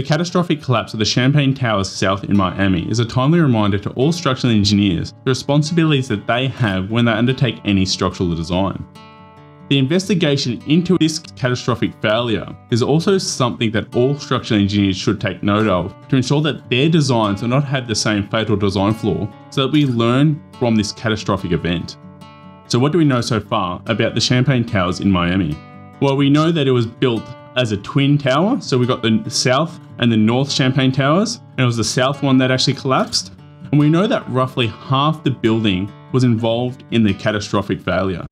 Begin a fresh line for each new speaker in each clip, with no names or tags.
The catastrophic collapse of the Champlain Towers South in Miami is a timely reminder to all structural engineers the responsibilities that they have when they undertake any structural design. The investigation into this catastrophic failure is also something that all structural engineers should take note of to ensure that their designs do not have the same fatal design flaw so that we learn from this catastrophic event. So what do we know so far about the Champlain Towers in Miami? Well, we know that it was built as a twin tower, so we got the south and the north Champlain Towers, and it was the south one that actually collapsed. And we know that roughly half the building was involved in the catastrophic failure.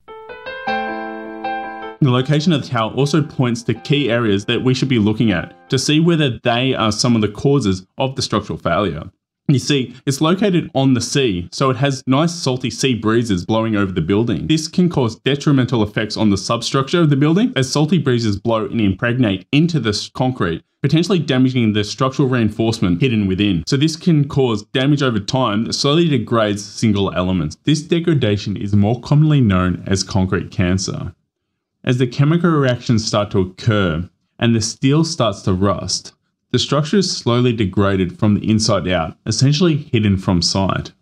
The location of the tower also points to key areas that we should be looking at to see whether they are some of the causes of the structural failure. You see, it's located on the sea, so it has nice salty sea breezes blowing over the building. This can cause detrimental effects on the substructure of the building as salty breezes blow and impregnate into the concrete, potentially damaging the structural reinforcement hidden within. So this can cause damage over time that slowly degrades single elements. This degradation is more commonly known as concrete cancer. As the chemical reactions start to occur and the steel starts to rust, the structure is slowly degraded from the inside out, essentially hidden from sight.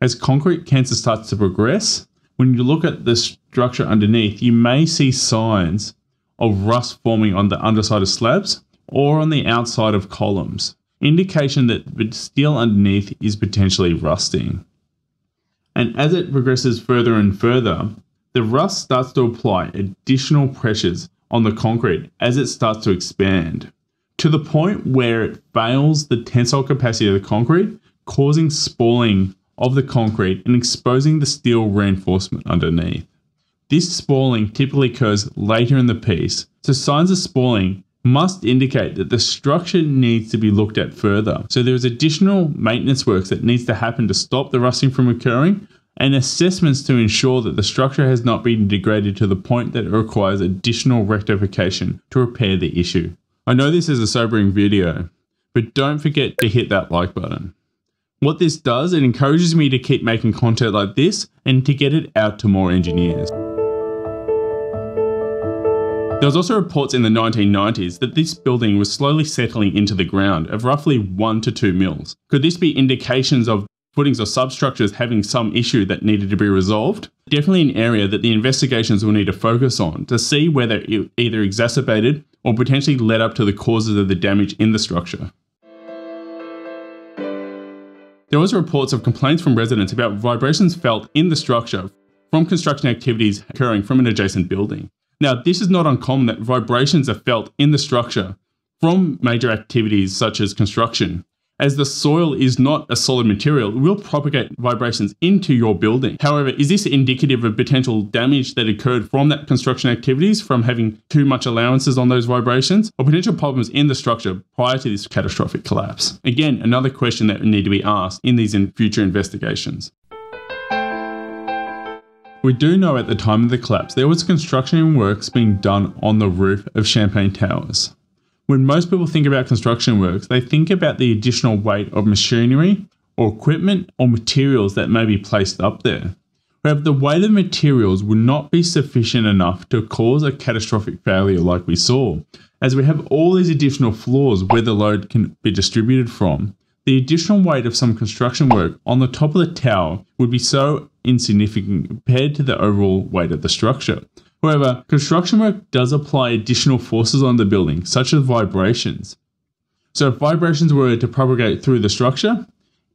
As concrete cancer starts to progress, when you look at the structure underneath, you may see signs of rust forming on the underside of slabs or on the outside of columns, indication that the steel underneath is potentially rusting. And as it progresses further and further, the rust starts to apply additional pressures on the concrete as it starts to expand to the point where it fails the tensile capacity of the concrete, causing spalling of the concrete and exposing the steel reinforcement underneath. This spalling typically occurs later in the piece, so signs of spalling must indicate that the structure needs to be looked at further. So there's additional maintenance works that needs to happen to stop the rusting from occurring and assessments to ensure that the structure has not been degraded to the point that it requires additional rectification to repair the issue. I know this is a sobering video, but don't forget to hit that like button. What this does, it encourages me to keep making content like this and to get it out to more engineers. There was also reports in the 1990s that this building was slowly settling into the ground of roughly 1 to 2 mils. Could this be indications of footings or substructures having some issue that needed to be resolved. Definitely an area that the investigations will need to focus on to see whether it either exacerbated or potentially led up to the causes of the damage in the structure. There was reports of complaints from residents about vibrations felt in the structure from construction activities occurring from an adjacent building. Now, this is not uncommon that vibrations are felt in the structure from major activities such as construction, as the soil is not a solid material, it will propagate vibrations into your building. However, is this indicative of potential damage that occurred from that construction activities, from having too much allowances on those vibrations, or potential problems in the structure prior to this catastrophic collapse? Again, another question that need to be asked in these in future investigations. We do know at the time of the collapse there was construction works being done on the roof of Champlain Towers. When most people think about construction works, they think about the additional weight of machinery or equipment or materials that may be placed up there. However, the weight of materials would not be sufficient enough to cause a catastrophic failure like we saw, as we have all these additional floors where the load can be distributed from. The additional weight of some construction work on the top of the tower would be so insignificant compared to the overall weight of the structure. However, construction work does apply additional forces on the building, such as vibrations. So if vibrations were to propagate through the structure,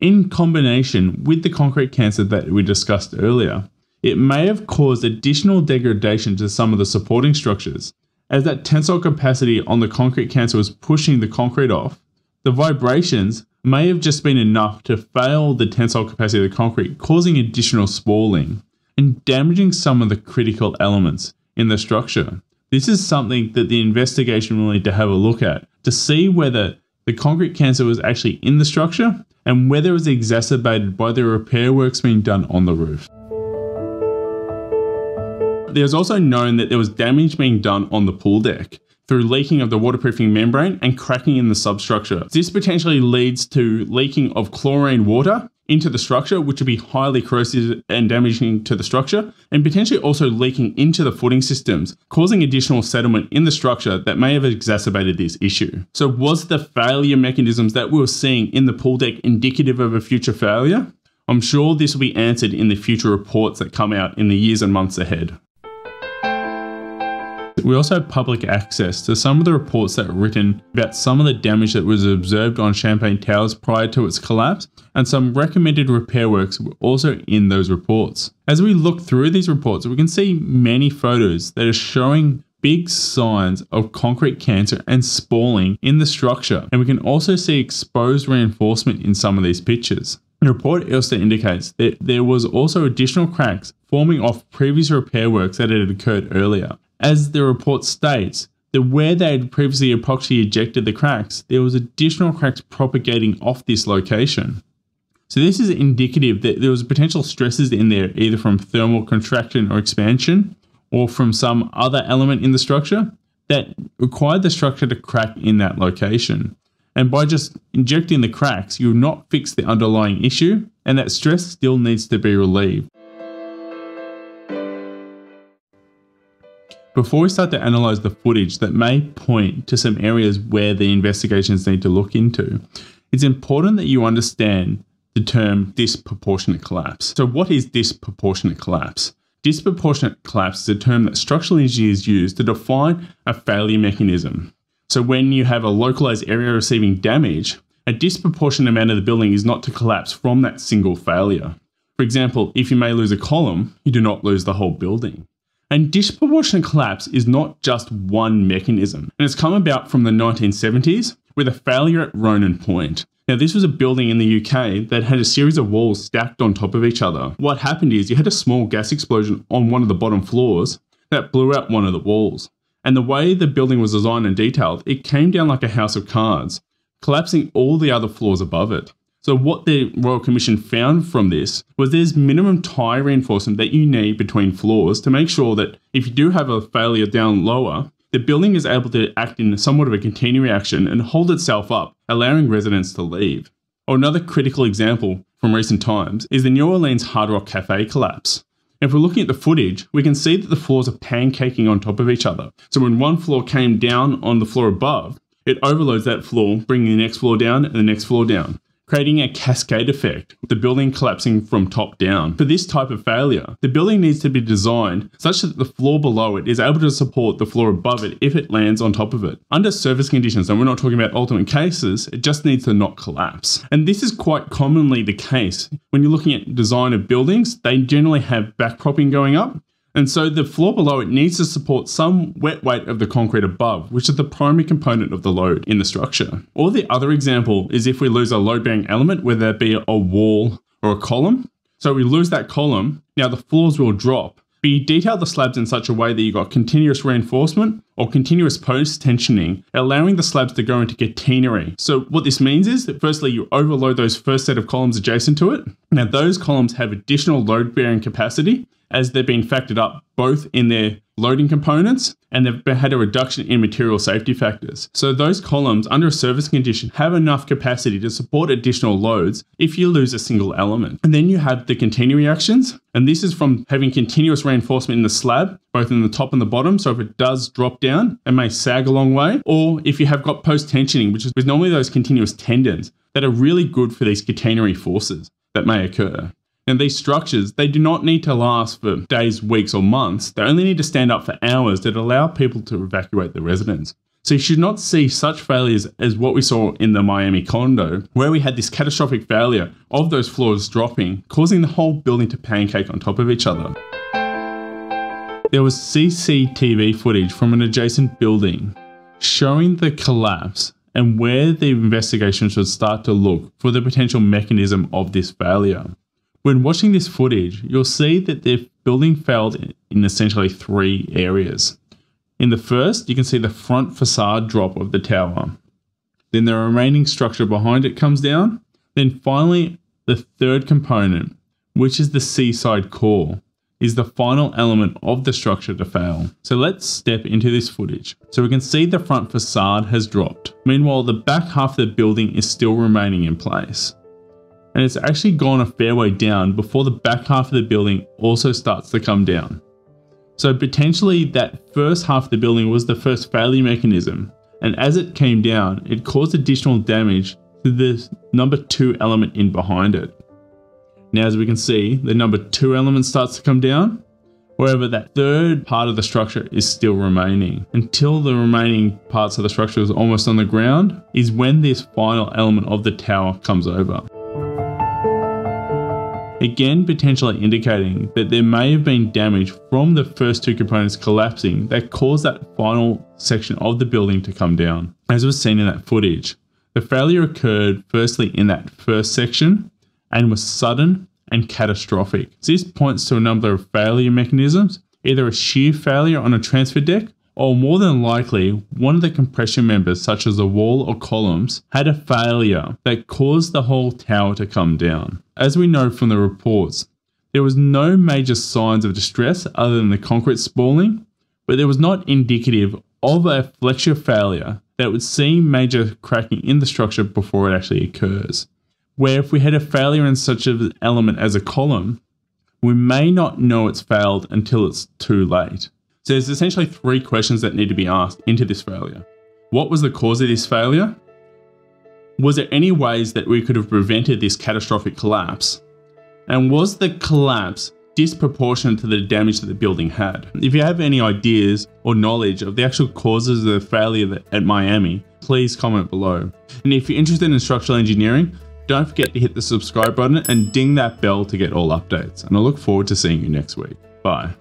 in combination with the concrete cancer that we discussed earlier, it may have caused additional degradation to some of the supporting structures. As that tensile capacity on the concrete cancer was pushing the concrete off, the vibrations may have just been enough to fail the tensile capacity of the concrete, causing additional spalling and damaging some of the critical elements in the structure. This is something that the investigation will need to have a look at to see whether the concrete cancer was actually in the structure and whether it was exacerbated by the repair works being done on the roof. There's also known that there was damage being done on the pool deck through leaking of the waterproofing membrane and cracking in the substructure. This potentially leads to leaking of chlorine water into the structure, which would be highly corrosive and damaging to the structure, and potentially also leaking into the footing systems, causing additional settlement in the structure that may have exacerbated this issue. So, was the failure mechanisms that we were seeing in the pool deck indicative of a future failure? I'm sure this will be answered in the future reports that come out in the years and months ahead. We also have public access to some of the reports that were written about some of the damage that was observed on Champlain Towers prior to its collapse, and some recommended repair works were also in those reports. As we look through these reports, we can see many photos that are showing big signs of concrete cancer and spalling in the structure, and we can also see exposed reinforcement in some of these pictures. The report also indicates that there was also additional cracks forming off previous repair works that had occurred earlier, as the report states, that where they had previously epoxy injected the cracks, there was additional cracks propagating off this location. So this is indicative that there was potential stresses in there either from thermal contraction or expansion or from some other element in the structure that required the structure to crack in that location. And by just injecting the cracks, you'll not fix the underlying issue and that stress still needs to be relieved. Before we start to analyse the footage that may point to some areas where the investigations need to look into, it's important that you understand the term disproportionate collapse. So, what is disproportionate collapse? Disproportionate collapse is a term that structural engineers use to define a failure mechanism. So, when you have a localized area receiving damage, a disproportionate amount of the building is not to collapse from that single failure. For example, if you may lose a column, you do not lose the whole building. And disproportionate collapse is not just one mechanism, and it's come about from the 1970s with a failure at Ronan Point. Now, this was a building in the UK that had a series of walls stacked on top of each other. What happened is you had a small gas explosion on one of the bottom floors that blew out one of the walls. And the way the building was designed and detailed, it came down like a house of cards, collapsing all the other floors above it. So, what the Royal Commission found from this was there's minimum tie reinforcement that you need between floors to make sure that if you do have a failure down lower, the building is able to act in somewhat of a continuing reaction and hold itself up, allowing residents to leave. Or another critical example from recent times is the New Orleans Hard Rock Cafe collapse. If we're looking at the footage, we can see that the floors are pancaking on top of each other. So when one floor came down on the floor above, it overloads that floor, bringing the next floor down and the next floor down creating a cascade effect, the building collapsing from top down. For this type of failure, the building needs to be designed such that the floor below it is able to support the floor above it if it lands on top of it. Under service conditions, and we're not talking about ultimate cases, it just needs to not collapse. And this is quite commonly the case. When you're looking at design of buildings, they generally have backpropping going up, and so the floor below it needs to support some wet weight of the concrete above, which is the primary component of the load in the structure. Or the other example is if we lose a load bearing element, whether it be a wall or a column. So we lose that column, now the floors will drop. But you detail the slabs in such a way that you've got continuous reinforcement or continuous post tensioning, allowing the slabs to go into catenary. So what this means is that firstly, you overload those first set of columns adjacent to it. Now those columns have additional load bearing capacity as they've been factored up both in their loading components and they've had a reduction in material safety factors. So those columns under a service condition have enough capacity to support additional loads if you lose a single element. And then you have the continuing reactions, and this is from having continuous reinforcement in the slab, both in the top and the bottom. So if it does drop down, it may sag a long way. Or if you have got post tensioning, which is normally those continuous tendons that are really good for these catenary forces that may occur. And these structures, they do not need to last for days, weeks, or months. They only need to stand up for hours that allow people to evacuate the residents. So you should not see such failures as what we saw in the Miami condo, where we had this catastrophic failure of those floors dropping, causing the whole building to pancake on top of each other. There was CCTV footage from an adjacent building showing the collapse and where the investigation should start to look for the potential mechanism of this failure. When watching this footage, you'll see that the building failed in essentially three areas. In the first, you can see the front facade drop of the tower. Then the remaining structure behind it comes down. Then finally, the third component, which is the seaside core, is the final element of the structure to fail. So let's step into this footage. So we can see the front facade has dropped. Meanwhile, the back half of the building is still remaining in place. And it's actually gone a fair way down before the back half of the building also starts to come down. So potentially that first half of the building was the first failure mechanism, and as it came down, it caused additional damage to the number 2 element in behind it. Now as we can see, the number 2 element starts to come down, However, that third part of the structure is still remaining. Until the remaining parts of the structure is almost on the ground, is when this final element of the tower comes over. Again, potentially indicating that there may have been damage from the first two components collapsing that caused that final section of the building to come down. As was seen in that footage, the failure occurred firstly in that first section and was sudden and catastrophic. This points to a number of failure mechanisms, either a shear failure on a transfer deck or more than likely, one of the compression members, such as a wall or columns, had a failure that caused the whole tower to come down. As we know from the reports, there was no major signs of distress other than the concrete spalling, but there was not indicative of a flexure failure that would see major cracking in the structure before it actually occurs where if we had a failure in such an element as a column, we may not know it's failed until it's too late. So there's essentially three questions that need to be asked into this failure. What was the cause of this failure? Was there any ways that we could have prevented this catastrophic collapse? And was the collapse disproportionate to the damage that the building had? If you have any ideas or knowledge of the actual causes of the failure at Miami, please comment below. And if you're interested in structural engineering, don't forget to hit the subscribe button and ding that bell to get all updates. And I look forward to seeing you next week. Bye.